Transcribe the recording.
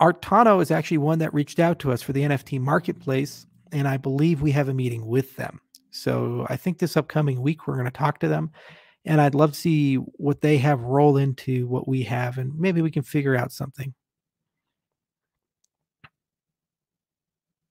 Artano is actually one that reached out to us for the NFT marketplace, and I believe we have a meeting with them. So I think this upcoming week we're going to talk to them, and I'd love to see what they have roll into what we have, and maybe we can figure out something.